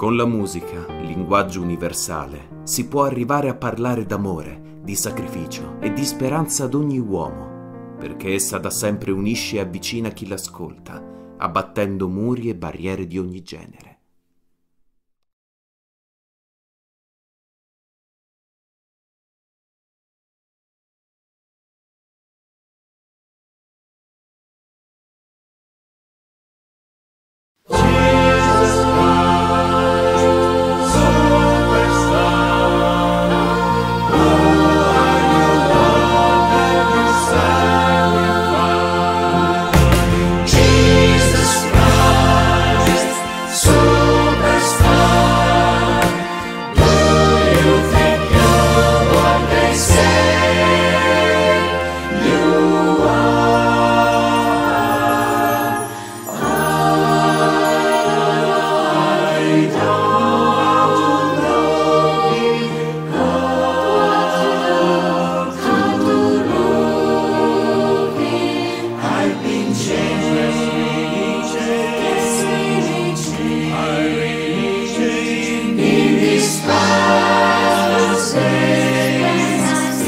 Con la musica, linguaggio universale, si può arrivare a parlare d'amore, di sacrificio e di speranza ad ogni uomo, perché essa da sempre unisce e avvicina chi l'ascolta, abbattendo muri e barriere di ogni genere.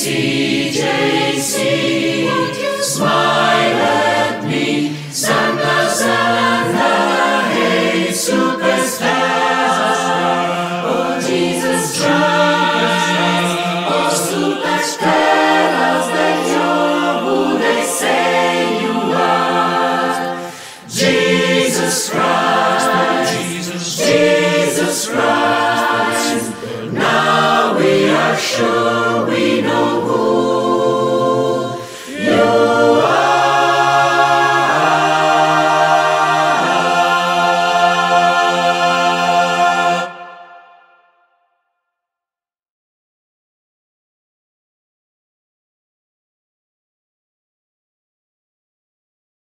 C J C, smile?